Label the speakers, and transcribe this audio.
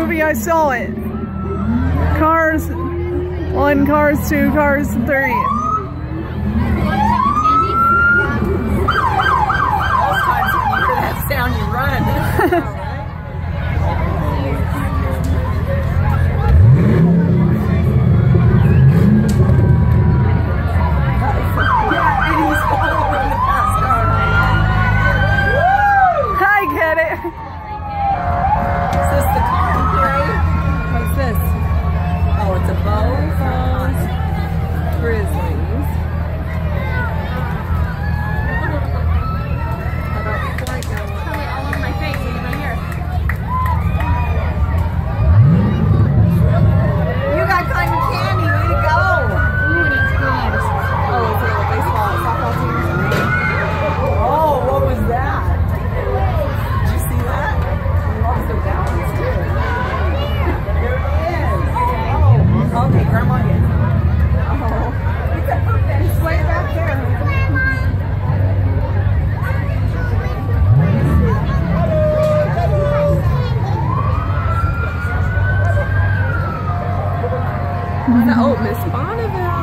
Speaker 1: movie I saw it. Cars 1, Cars 2, Cars
Speaker 2: 3. Was old Miss Bonneville?